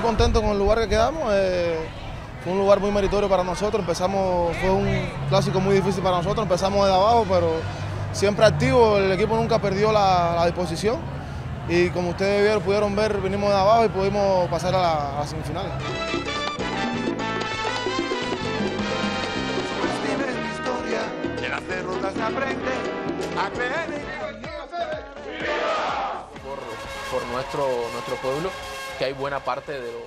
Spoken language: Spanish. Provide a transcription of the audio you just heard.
contentos con el lugar que quedamos. eh, fue un lugar muy meritorio para nosotros. Empezamos, fue un clásico muy difícil para nosotros. Empezamos de abajo, pero siempre activo. El equipo nunca perdió la, disposición. Y como ustedes vieron, pudieron ver, vinimos de abajo y pudimos pasar a la, semifinal. Por nuestro, nuestro pueblo, que hay buena parte de lo,